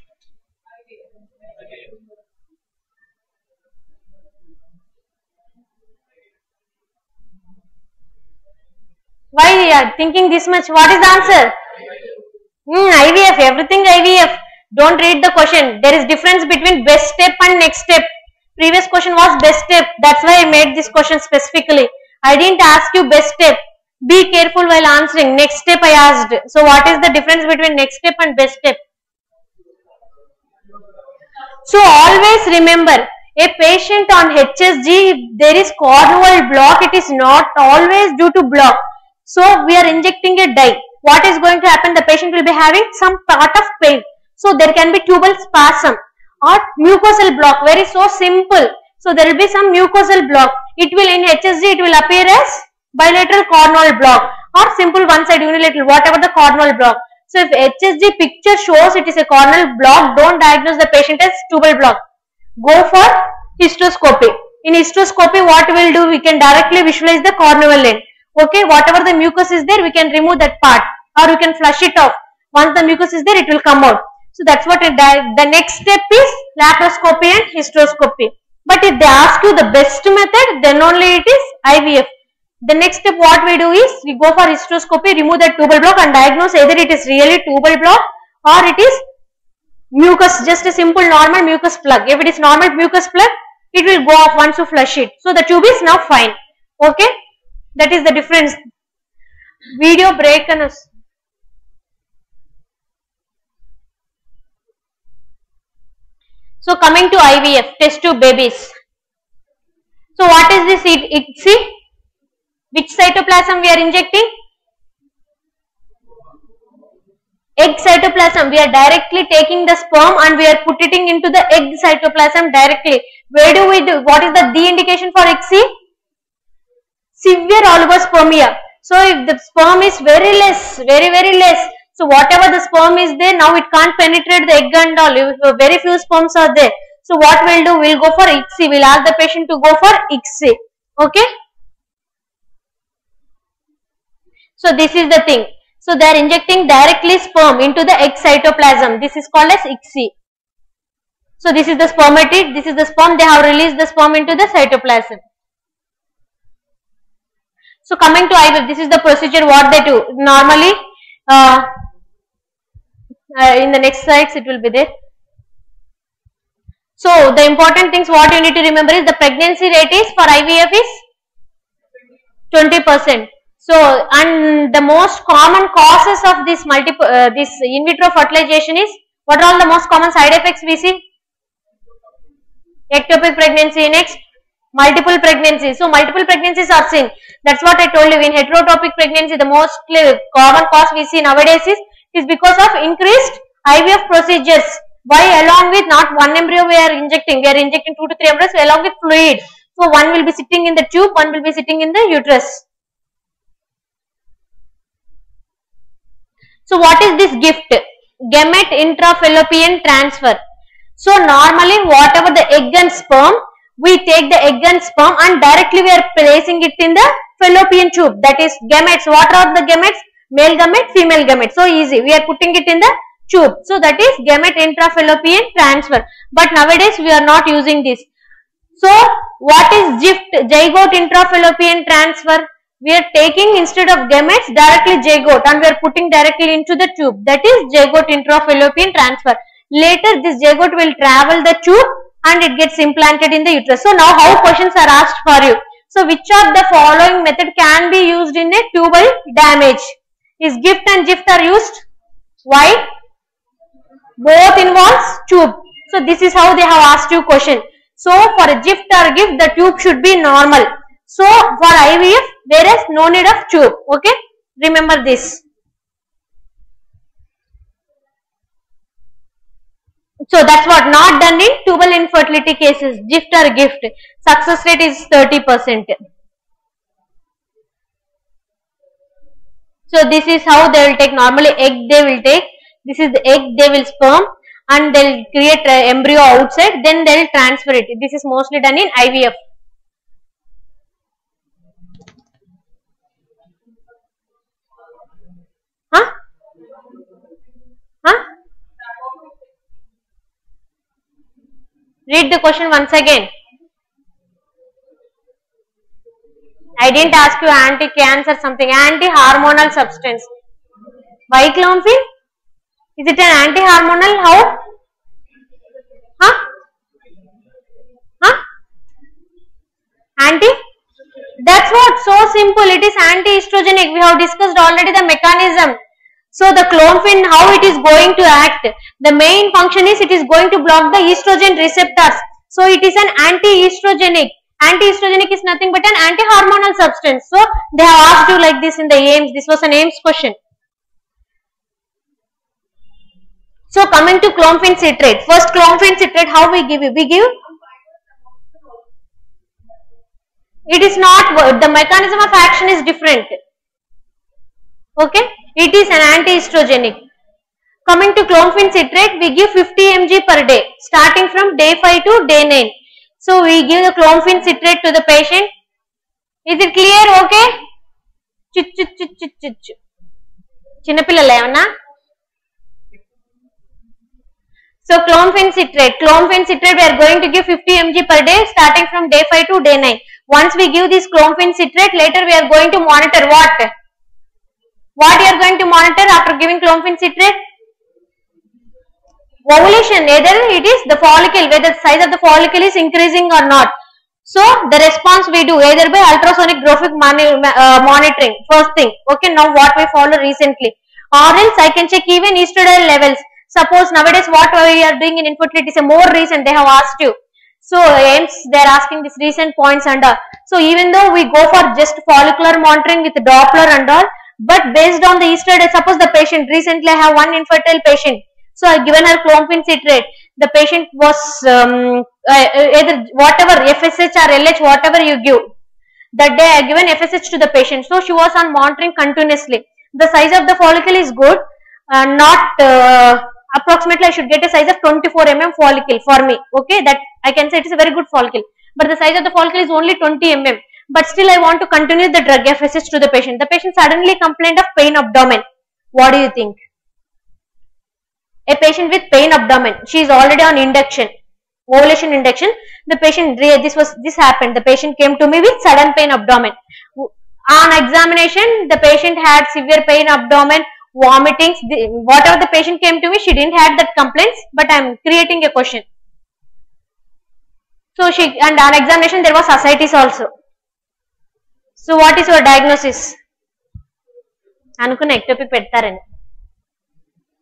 Why you are thinking this much? What is the answer? Hmm, IVF, everything IVF. Don't read the question. There is difference between best step and next step. Previous question was best step. That's why I made this question specifically. I didn't ask you best step. Be careful while answering. Next step I asked. So what is the difference between next step and best step? So always remember, a patient on HSG, if there is cornual block, it is not always due to block. So we are injecting a dye. What is going to happen? The patient will be having some part of pain. So there can be tubal spasm or mucosal block. Very so simple. So there will be some mucosal block. It will in HSG, it will appear as bilateral cornual block or simple one side unilateral, whatever the cornual block. So if HSG picture shows it is a cornual block, don't diagnose the patient as tubal block. Go for hysteroscopy. In hysteroscopy, what we will do? We can directly visualize the cornual end. Okay, whatever the mucus is there, we can remove that part or we can flush it off. Once the mucus is there, it will come out. So that's what it, the next step is laparoscopy and hysteroscopy. But if they ask you the best method, then only it is IVF. The next step what we do is we go for hysteroscopy, remove that tubal block and diagnose either it is really tubal block or it is mucus, just a simple normal mucus plug. If it is normal mucus plug, it will go off once you flush it. So the tube is now fine. Okay. That is the difference. Video break and So coming to IVF, test tube babies. So what is this? It, it see which cytoplasm we are injecting? Egg cytoplasm. We are directly taking the sperm and we are putting it into the egg cytoplasm directly. Where do we do? What is the D indication for ICSI? Severe oligospermia. So if the sperm is very less, very very less. So whatever the sperm is there, now it can't penetrate the egg and all. If uh, very few sperms are there. So what we'll do? We'll go for ICSI. We'll ask the patient to go for ICSI. Okay. So this is the thing. So they are injecting directly sperm into the egg cytoplasm. This is called as ICSI. So this is the spermatid. This is the sperm. They have released the sperm into the cytoplasm. So coming to IVF, this is the procedure what they do. Normally, uh, uh, in the next slides it will be there. So the important things what you need to remember is the pregnancy rate is for IVF is 20 percent. So, and the most common causes of this multiple, uh, this in vitro fertilization is, what are all the most common side effects we see? Ectopic pregnancy, next, multiple pregnancies. So, multiple pregnancies are seen. That's what I told you, in heterotopic pregnancy, the most uh, common cause we see nowadays is, is because of increased IVF procedures. Why along with not one embryo we are injecting, we are injecting two to three embryos along with fluid. So, one will be sitting in the tube, one will be sitting in the uterus. So what is this gift? Gamete intrafallopian transfer. So normally whatever the egg and sperm, we take the egg and sperm and directly we are placing it in the fallopian tube. That is gametes. What are the gametes? Male gamete, female gamete. So easy. We are putting it in the tube. So that is gamete intrafallopian transfer. But nowadays we are not using this. So what is ZIFT? Zygote intrafallopian transfer? we are taking instead of gametes directly zygote and we are putting directly into the tube that is zygote intrafallopian transfer. Later this zygote will travel the tube and it gets implanted in the uterus. So now how questions are asked for you. So which of the following method can be used in a tubal damage? Is gift and ZIFT are used? Why? Both involves tube. So this is how they have asked you question. So for a gift or ZIFT the tube should be normal. So for IVF there is no need of tube. Okay. Remember this. So that's what not done in tubal infertility cases. Gift or ZIFT. Success rate is 30%. So this is how they will take normally egg they will take. This is the egg they will sperm and they will create embryo outside then they will transfer it. This is mostly done in IVF. Read the question once again. I didn't ask you anti-cancer something, anti-hormonal substance. Why clomiphene? Is it an anti-hormonal? How? Huh? Huh? Anti? That's what, so simple. It is anti-estrogenic. We have discussed already the mechanism. So the clomiphene, how it is going to act? The main function is it is going to block the estrogen receptors. So it is an anti-estrogenic. Anti-estrogenic is nothing but an anti-hormonal substance. So they have asked you like this in the AIIMS. This was an AIIMS question. So coming to clomiphene citrate. First clomiphene citrate, how we give you? We give it is not the mechanism of action is different okay It is an anti-estrogenic. Coming to clomphin citrate, we give 50 mg per day, starting from day 5 to day 9. So we give the clomphin citrate to the patient. Is it clear? Okay. Chit chit chit chit chit. చిన్నపిల్లలు ఏమన్నా so clomiphene citrate clomiphene citrate we're going to give fifty mg per day starting from day to day day once we give this this citrate later we are going to monitor what what you are going to monitor after giving clomiphene citrate? Ovulation either it is the follicle whether the size of the follicle is increasing or not. So the response we do either by ultrasonic graphic uh, monitoring first thing. Okay now what we follow recently? Or else i can check even estradiol levels. Suppose nowadays what we are doing in infertility is a more recent they have asked you. So AIIMS they are asking these recent points and so even though we go for just follicular monitoring with doppler and all but based on the estradiol suppose the patient recently i have one infertile patient so I given her clomiphene citrate. The patient was um, uh, either whatever FSH or LH, whatever you give. That day I given FSH to the patient. So she was on monitoring continuously. The size of the follicle is good. Uh, not uh, approximately I should get a size of 24 mm follicle for me. Okay, that I can say it is a very good follicle. But the size of the follicle is only 20 mm. But still I want to continue the drug FSH to the patient. The patient suddenly complained of pain abdomen. What do you think? a patient with pain abdomen. She is already on induction. Ovulation induction. The patient this was this happened. The patient came to me with sudden pain abdomen. On examination the patient had severe pain abdomen vomitings. Whatever the patient came to me she didn't had that complaints but i am creating a question. So she and on examination there was ascites also so what is your diagnosis అనుకున్న ectopic పెడతారని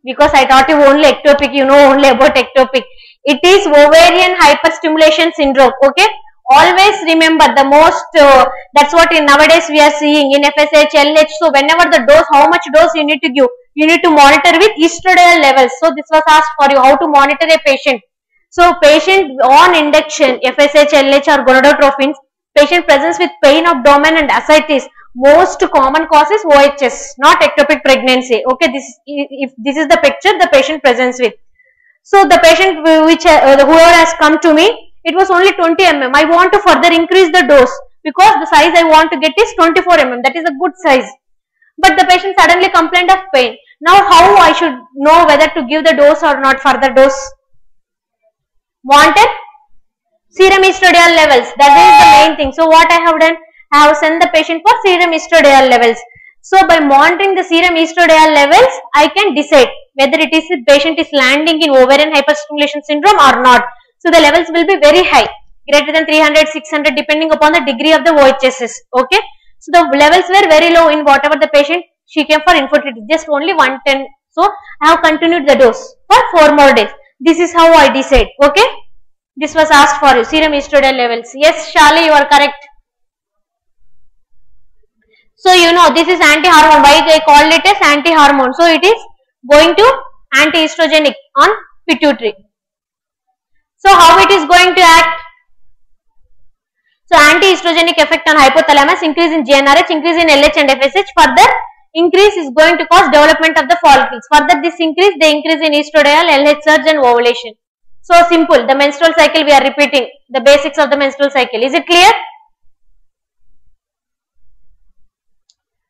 because I taught you only ectopic, you know only about ectopic. It is ovarian hyperstimulation syndrome. Okay. Always remember the most, uh, that's what in nowadays we are seeing in FSH, LH. So whenever the dose, how much dose you need to give, you need to monitor with estradiol levels. So this was asked for you, how to monitor a patient. So patient on induction, FSH, LH or gonadotrophins, patient presents with pain abdomen and ascites most common cause is OHS, not ectopic pregnancy. Okay, this if this is the picture the patient presents with. So the patient which uh, whoever has come to me, it was only 20 mm. I want to further increase the dose because the size I want to get is 24 mm. That is a good size. But the patient suddenly complained of pain. Now how I should know whether to give the dose or not further dose? Wanted serum estradiol levels. That is the main thing. So what I have done? I have sent the patient for serum estradiol levels. So by monitoring the serum estradiol levels, I can decide whether it is the patient is landing in ovarian hyperstimulation syndrome or not. So the levels will be very high, greater than 300, 600 depending upon the degree of the OHSS. Okay. So the levels were very low in whatever the patient she came for infertility, just only 110. So I have continued the dose for 4 more days. This is how I decide. Okay. This was asked for you, serum estradiol levels. Yes, Shali, you are correct. So you know this is anti-hormone. Why they called it as anti-hormone? So it is going to anti-estrogenic on pituitary. So how it is going to act? So anti-estrogenic effect on hypothalamus, increase in GnRH, increase in LH and FSH. Further increase is going to cause development of the follicles. Further this increase, they increase in estradiol, LH surge and ovulation. So simple. The menstrual cycle we are repeating the basics of the menstrual cycle. Is it clear?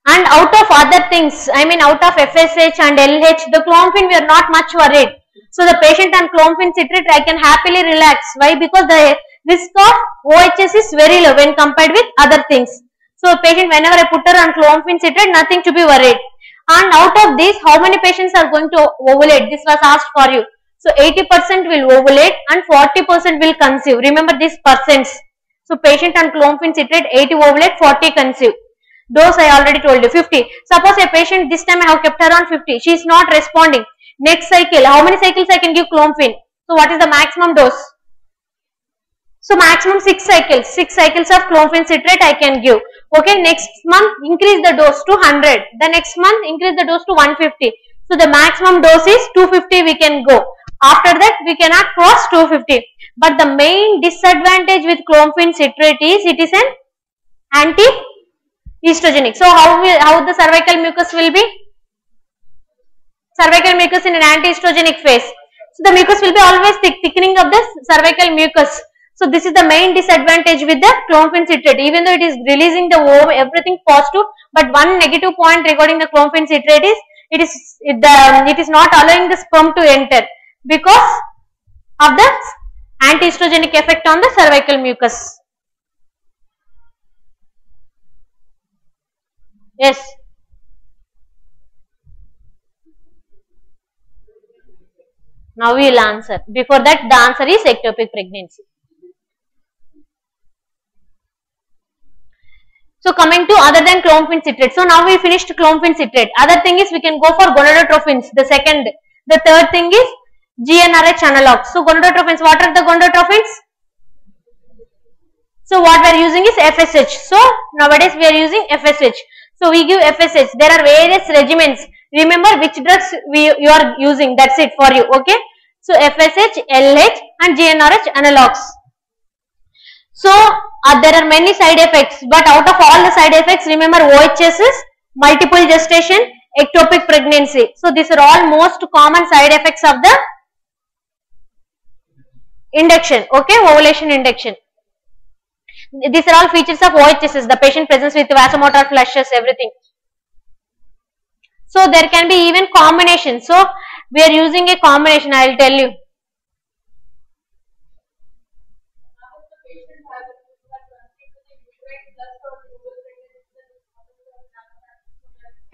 And out of other things, I mean out of FSH and LH, the clomiphene we are not much worried. So the patient on clomiphene citrate, I can happily relax. Why? Because the risk of OHS is very low when compared with other things. So patient, whenever I put her on clomiphene citrate, nothing to be worried. And out of these, how many patients are going to ovulate? This was asked for you. So 80% will ovulate and 40% will conceive. Remember these percents. So patient on clomiphene citrate, 80 ovulate, 40 conceive. Dose I already told you, 50. Suppose a patient, this time I have kept her on 50. She is not responding. Next cycle, how many cycles I can give clomiphene? So what is the maximum dose? So maximum 6 cycles. 6 cycles of clomiphene citrate I can give. Okay, next month increase the dose to 100. The next month increase the dose to 150. So the maximum dose is 250 we can go. After that we cannot cross 250. But the main disadvantage with clomiphene citrate is it is an anti-estrogenic. So how will, how the cervical mucus will be? Cervical mucus in an anti-estrogenic phase. So the mucus will be always thick, thickening of the cervical mucus. So this is the main disadvantage with the clomiphene citrate. Even though it is releasing the ovum, everything positive, but one negative point regarding the clomiphene citrate is it is it, the, it is not allowing the sperm to enter because of the anti-estrogenic effect on the cervical mucus. Yes. Now we will answer. Before that, the answer is ectopic pregnancy. So coming to other than clomiphene citrate. So now we finished clomiphene citrate. Other thing is we can go for gonadotrophins. The second. The third thing is GnRH analogs. So gonadotrophins. What are the gonadotrophins? So what we are using is FSH. So nowadays we are using FSH. So we give FSH. There are various regimens. Remember which drugs we you are using. That's it for you. Okay. So FSH, LH and GnRH analogs. So uh, there are many side effects. But out of all the side effects, remember OHS is multiple gestation, ectopic pregnancy. So these are all most common side effects of the induction. Okay. Ovulation induction. These are all features of OHSS, the patient presents with vasomotor flushes, everything. So there can be even combination. So we are using a combination, I will tell you.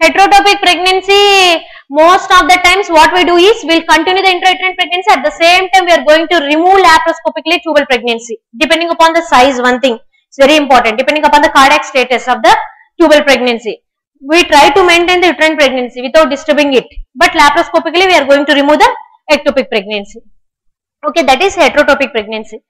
Heterotopic pregnancy, most of the times what we do is we will continue the intrauterine pregnancy. At the same time we are going to remove laparoscopically tubal pregnancy depending upon the size one thing. It's very important depending upon the cardiac status of the tubal pregnancy. We try to maintain the uterine pregnancy without disturbing it but laparoscopically we are going to remove the ectopic pregnancy. Okay that is heterotopic pregnancy.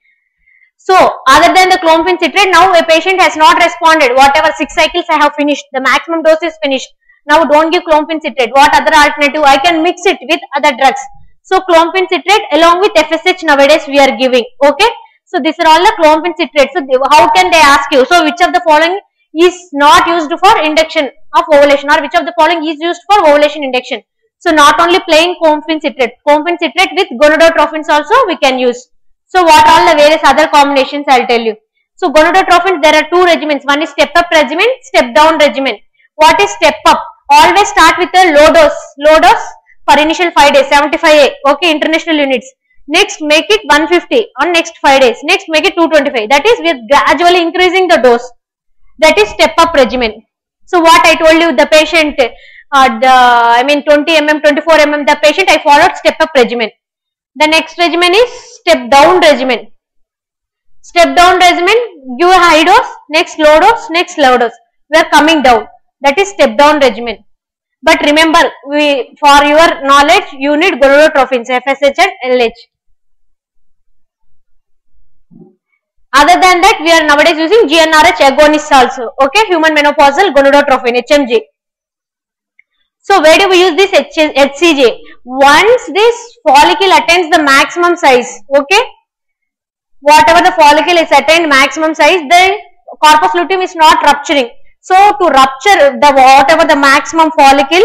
So other than the clomiphene citrate now a patient has not responded. Whatever six cycles i have finished the maximum dose is finished now don't give clomiphene citrate. What other alternative? I can mix it with other drugs. So clomiphene citrate along with FSH nowadays we are giving. Okay. So these are all the clomiphene citrate. So they, how can they ask you? So which of the following is not used for induction of ovulation or which of the following is used for ovulation induction? So not only plain clomiphene citrate. Clomiphene citrate with gonadotrophins also we can use. So what all the various other combinations I will tell you. So gonadotrophins there are two regimens. One is step up regimen, step down regimen. What is step up? Always start with a low dose. Low dose for initial 5 days 75a okay international units. Next make it 150 on next 5 days. Next make it 225 that is we are gradually increasing the dose. That is step up regimen. So what i told you the patient uh, the i mean 20 mm 24 mm the patient i followed step up regimen. The next regimen is step down regimen. Step down regimen give a high dose next low dose next low dose. We are coming down that is step down regimen. But remember, we for your knowledge, you need gonadotrophins, FSH and LH. Other than that, we are nowadays using GnRH agonists also. Okay, human menopausal gonadotrophin, HMG. So, where do we use this HCG? Once this follicle attains the maximum size, okay, whatever the follicle is attained maximum size, the corpus luteum is not rupturing. So to rupture the whatever the maximum follicle,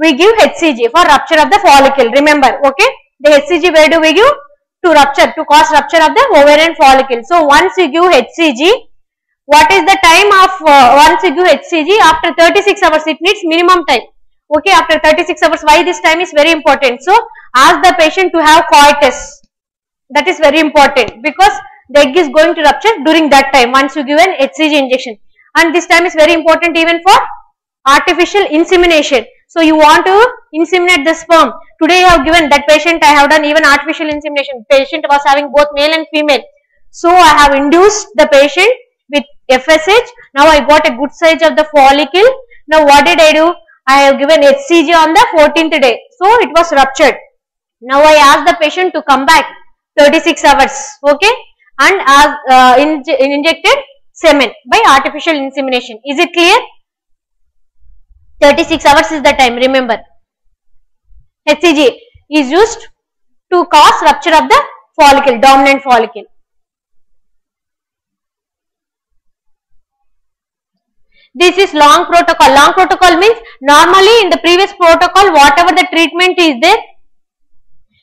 we give HCG for rupture of the follicle. Remember, okay? The HCG where do we give? To rupture, to cause rupture of the ovarian follicle. So once you give HCG, what is the time of uh, once you give HCG? After 36 hours, it needs minimum time. Okay, after 36 hours, why this time is very important. So ask the patient to have coitus. That is very important because the egg is going to rupture during that time once you give an HCG injection. And this time is very important even for artificial insemination. So you want to inseminate the sperm. Today I have given that patient I have done even artificial insemination. Patient was having both male and female. So I have induced the patient with FSH. Now I got a good size of the follicle. Now what did I do? I have given HCG on the 14th day. So it was ruptured. Now I asked the patient to come back 36 hours. Okay. And as uh, inj injected semen by artificial insemination. Is it clear? 36 hours is the time remember. HCG is used to cause rupture of the follicle, dominant follicle. This is long protocol. Long protocol means normally in the previous protocol whatever the treatment is there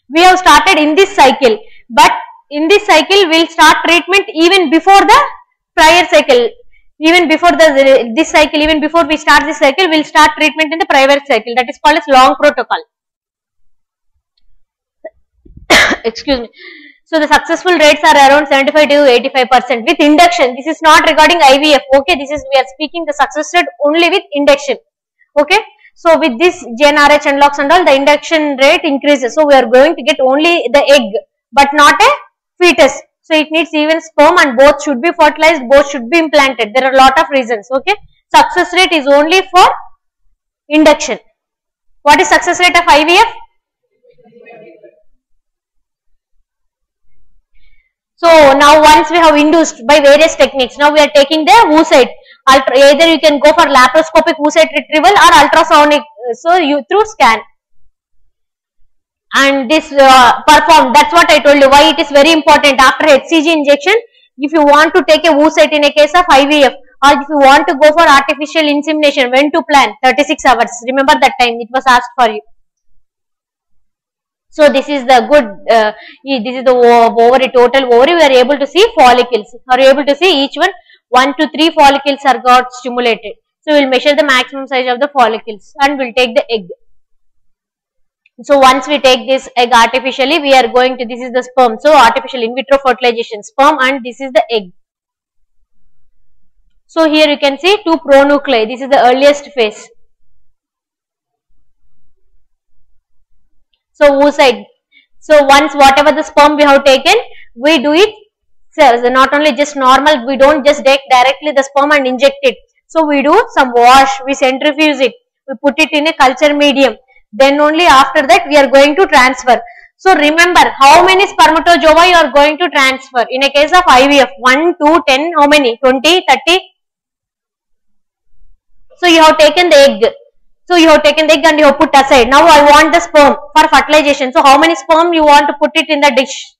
we have started in this cycle but in this cycle we will start treatment even before the prior cycle. Even before the this cycle even before we start this cycle we will start treatment in the prior cycle. That is called as long protocol. <coughs> Excuse me. So the successful rates are around 75 to 85 percent with induction. This is not regarding ivf okay? This is we are speaking the success rate only with induction okay? So with this GnRH analogs and all the induction rate increases. So we are going to get only the egg but not a fetus. So it needs even sperm and both should be fertilized, both should be implanted. There are a lot of reasons. Okay. Success rate is only for induction. What is success rate of IVF? So now once we have induced by various techniques, now we are taking the oocyte either you can go for laparoscopic oocyte retrieval or ultrasonic uh, so you through scan and this uh, perform. That's what I told you why it is very important. After HCG injection if you want to take a oocyte in a case of IVF or if you want to go for artificial insemination when to plan? 36 hours. Remember that time it was asked for you. So this is the good uh, this is the ovary total ovary. We are able to see follicles. Are able to see each one? 1 to 3 follicles are got stimulated. So, we will measure the maximum size of the follicles and we will take the egg. So, once we take this egg artificially, we are going to, this is the sperm. So, artificial in vitro fertilization, sperm and this is the egg. So, here you can see two pronuclei, this is the earliest phase. So, oocyte. So, once whatever the sperm we have taken, we do it cells not only just normal we don't just take directly the sperm and inject it so we do some wash we centrifuge it we put it in a culture medium then only after that we are going to transfer. So remember how many spermatozoa you are going to transfer? In a case of IVF 1 2 10 how many? 20 30 so you have taken the egg. So you have taken the egg and you have put aside. Now I want the sperm for fertilization. So how many sperm you want to put it in the dish?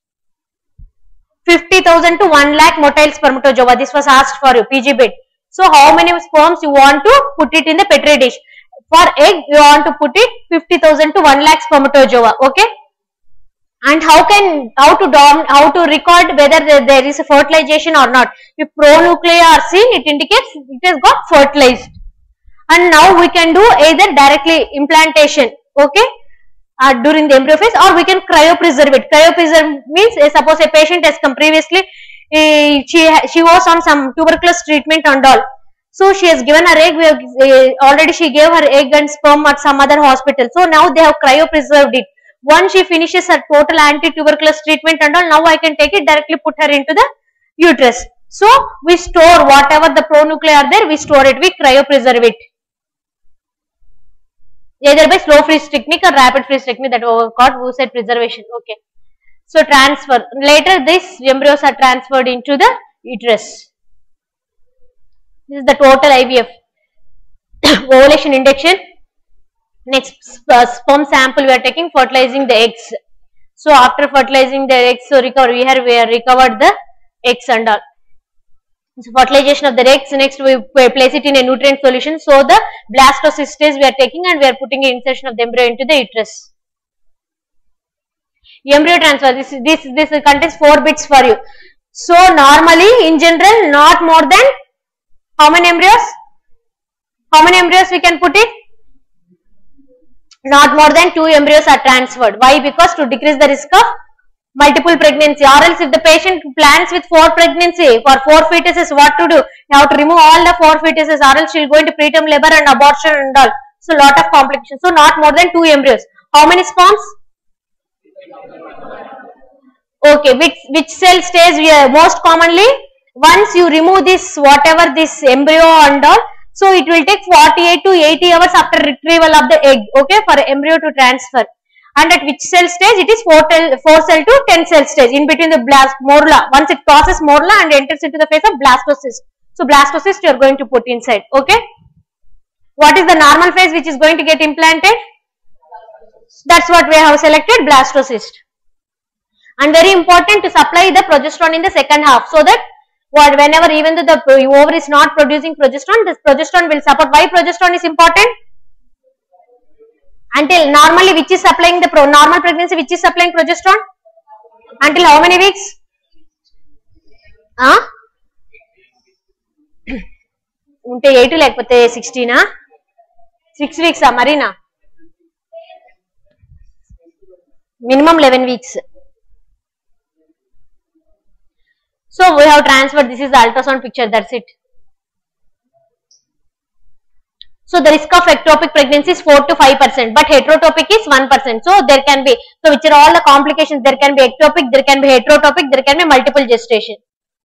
50,000 to 1 lakh motile spermatozoa. This was asked for you, PG bit. So, how many sperms you want to put it in the petri dish? For egg, you want to put it 50,000 to 1 lakh spermatozoa. Okay. And how can, how to dom, how to record whether there, there is a fertilization or not. If pronuclei are seen, it indicates it has got fertilized. And now we can do either directly implantation. Okay uh, during the embryo phase or we can cryopreserve it. Cryopreserve means uh, suppose a patient has come previously, uh, she, she was on some tuberculosis treatment and all. So she has given her egg, we uh, already she gave her egg and sperm at some other hospital. So now they have cryopreserved it. Once she finishes her total anti-tuberculosis treatment and all, now I can take it directly put her into the uterus. So we store whatever the pronuclei are there, we store it, we cryopreserve it either by slow freeze technique or rapid freeze technique that we called oocyte preservation. Okay. So transfer. Later these embryos are transferred into the uterus. This is the total IVF. <coughs> Ovulation induction. Next uh, sperm sample we are taking fertilizing the eggs. So after fertilizing the eggs, so recover we have we have recovered the eggs and all. So fertilization of the eggs, next we place it in a nutrient solution. So the blastocyst stage we are taking and we are putting insertion of the embryo into the uterus. Embryo transfer, this, this, this contains 4 bits for you. So normally in general not more than how many embryos? How many embryos we can put it? not more than two embryos are transferred. Why? Because to decrease the risk of multiple pregnancy or else if the patient plans with four pregnancy for four fetuses what to do you have to remove all the four fetuses or else she'll go into preterm labor and abortion and all so lot of complications so not more than two embryos how many sperms okay which which cell stays most commonly once you remove this whatever this embryo and all so it will take 48 to 80 hours after retrieval of the egg okay for embryo to transfer. And at which cell stage? It is 4, tel, 4 cell to 10 cell stage in between the blast morula. Once it crosses morula and enters into the phase of blastocyst. So blastocyst you are going to put inside okay? What is the normal phase which is going to get implanted? That's what we have selected blastocyst. And very important to supply the progesterone in the second half so that what whenever even though the ovary is not producing progesterone this progesterone will support why progesterone is important until normally which is supplying the pro normal pregnancy which is supplying progesterone until how many weeks ఆ? ఉంటే eight లేకపోతే సిక్స్టీనా six వీక్సా Marina minimum eleven weeks So we have transferred, this is the ultrasound picture, that's it. So the risk of ectopic pregnancy is 4 to 5%, but heterotopic is 1%. So there can be, so which are all the complications, there can be ectopic, there can be heterotopic, there can be multiple gestation.